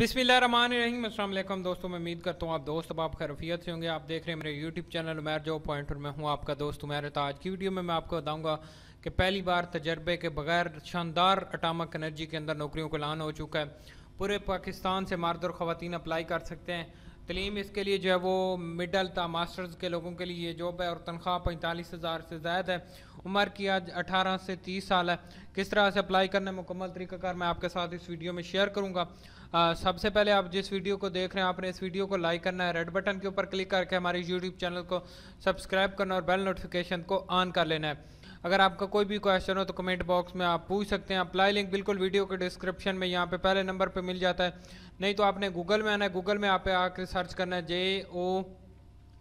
वालेकुम दोस्तों, मैं उम्मीद करता हूँ आप दोस्त अब आप खैरफियत से होंगे। आप देख रहे हैं मेरे यूट्यूब चैनल उमैर जो पॉइंट और मैं हूँ आपका दोस्त उमैर तो आज की वीडियो में मैं आपको बताऊँगा कि पहली बार तजर्बे के बगैर शानदार अटामक एनर्जी के अंदर नौकरियों का लान हो चुका है। पूरे पाकिस्तान से मर्द और ख़वान अप्लाई कर सकते हैं। तलीम इसके लिए जो है वो मिडल था मास्टर्स के लोगों के लिए ये जॉब है और तनख्वाह पैंतालीस हज़ार से ज़्यादा है। उम्र की आज अठारह से तीस साल है। किस तरह से अप्लाई करना मुकम्मल तरीक़ाकार मैं आपके साथ इस वीडियो में शेयर करूँगा। सबसे पहले आप जिस वीडियो को देख रहे हैं, आपने इस वीडियो को लाइक करना है रेड बटन के ऊपर क्लिक करके हमारे यूट्यूब चैनल को सब्सक्राइब करना और बेल नोटिफिकेशन को ऑन कर लेना है। अगर आपका कोई भी क्वेश्चन हो तो कमेंट बॉक्स में आप पूछ सकते हैं। अप्लाई लिंक बिल्कुल वीडियो के डिस्क्रिप्शन में यहाँ पे पहले नंबर पे मिल जाता है। नहीं तो आपने गूगल में आना है। गूगल में आप आके सर्च करना है J O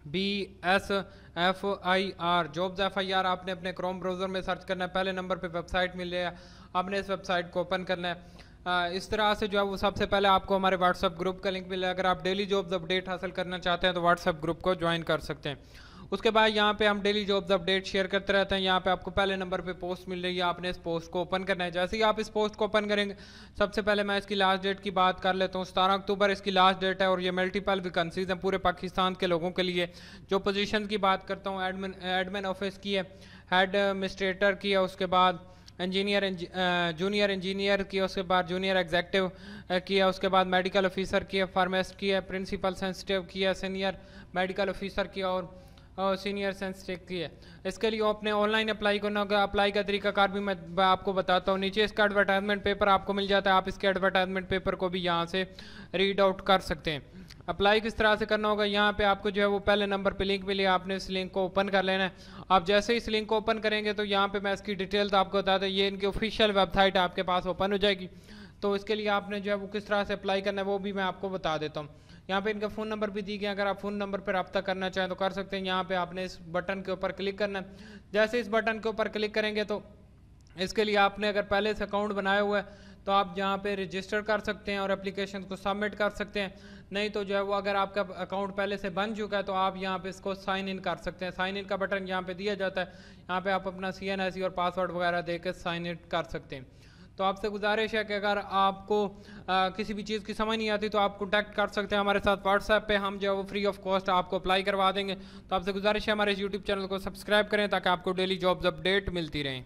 B S F I R jobs F I R आपने अपने क्रोम ब्राउज़र में सर्च करना है, पहले नंबर पे वेबसाइट मिल है, आपने इस वेबसाइट को ओपन करना है। इस तरह से जो है वो सबसे पहले आपको हमारे व्हाट्सएप ग्रुप का लिंक मिलेगा। अगर आप डेली जॉब्स अपडेट हासिल करना चाहते हैं तो व्हाट्सएप ग्रुप को ज्वाइन कर सकते हैं। उसके बाद यहाँ पे हम डेली जॉब्स अपडेट शेयर करते रहते हैं। यहाँ पे आपको पहले नंबर पे पोस्ट मिल रही है। आपने इस पोस्ट को ओपन करना है। जैसे ही आप इस पोस्ट को ओपन करेंगे, सबसे पहले मैं इसकी लास्ट डेट की बात कर लेता हूँ। सतारह अक्टूबर इसकी लास्ट डेट है और ये मल्टीपल वैकेंसीज हैं पूरे पाकिस्तान के लोगों के लिए। जो पोजिशन की बात करता हूँ एडमिन एडमिन ऑफ़िस की है हेड एडमिनिस्ट्रेटर की है, उसके बाद इंजीनियर जूनियर इंजीनियर की उसके बाद जूनियर एग्जेक्टिव किया उसके बाद मेडिकल ऑफिसर की है फार्मेस्ट की है प्रिंसिपल सेंसिटिव किया सीनियर मेडिकल ऑफिसर किया और सीनियर सेंस चेक की है इसके लिए अपने ऑनलाइन अप्लाई करना होगा। अप्लाई का तरीका कार भी मैं आपको बताता हूँ। नीचे इसका एडवर्टाइजमेंट पेपर आपको मिल जाता है। आप इसके एडवर्टाइजमेंट पेपर को भी यहाँ से रीड आउट कर सकते हैं। अप्लाई किस तरह से करना होगा? यहाँ पे आपको जो है वो पहले नंबर पे लिंक मिली। आपने इस लिंक को ओपन कर लेना है। आप जैसे ही इस लिंक को ओपन करेंगे तो यहाँ पे मैं इसकी डिटेल्स आपको बता दें। ये इनकी ऑफिशियल वेबसाइट आपके पास ओपन हो जाएगी। तो इसके लिए आपने जो है वो किस तरह से अप्लाई करना है वो भी मैं आपको बता देता हूँ। यहाँ पे इनका फ़ोन नंबर भी दी गया, अगर आप फ़ोन नंबर पर रब्ता करना चाहें तो कर सकते हैं। यहाँ पे आपने इस बटन के ऊपर क्लिक करना है। जैसे इस बटन के ऊपर क्लिक करेंगे तो इसके लिए आपने अगर पहले से अकाउंट बनाया हुआ है तो आप यहाँ पे रजिस्टर कर सकते हैं और एप्लीकेशन को सबमिट कर सकते हैं। नहीं तो जो है वो अगर आपका अकाउंट पहले से बन चुका है तो आप यहाँ पे इसको साइन इन कर सकते हैं। साइन इन का बटन यहाँ पे दिया जाता है। यहाँ पे आप अपना सी और पासवर्ड वगैरह दे साइन इन कर सकते हैं। तो आपसे गुजारिश है कि अगर आपको आ, किसी भी चीज़ की समझ नहीं आती तो आप कॉन्टैक्ट कर सकते हैं हमारे साथ व्हाट्सएप पे। हम जो है वो फ्री ऑफ़ कॉस्ट आपको अप्लाई करवा देंगे। तो आपसे गुजारिश है हमारे यूट्यूब चैनल को सब्सक्राइब करें ताकि आपको डेली जॉब्स अपडेट मिलती रहें।